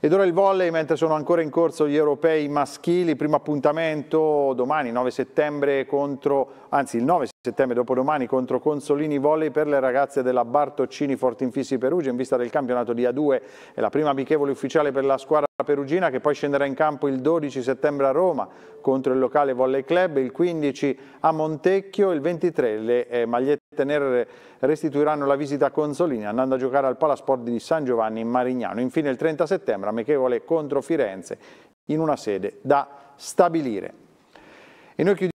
Ed ora il volley, mentre sono ancora in corso gli europei maschili, primo appuntamento domani 9 settembre contro, anzi il 9 settembre dopodomani contro Consolini Volley per le ragazze della Bartoccini Fortinfissi Perugia in vista del campionato di A2 è la prima amichevole ufficiale per la squadra perugina che poi scenderà in campo il 12 settembre a Roma contro il locale Volley Club, il 15 a Montecchio, il 23 le eh, magliette nere restituiranno la visita a Consolini andando a giocare al Palasport di San Giovanni in Marignano. Infine il 30 settembre amichevole contro Firenze in una sede da stabilire.